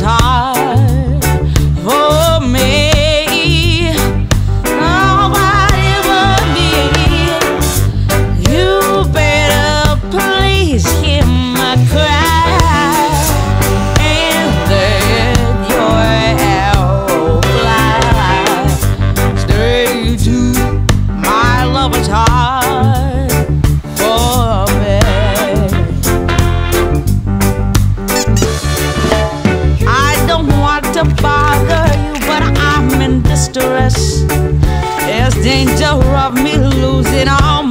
Heart. to bother you, but I'm in distress. There's danger of me losing all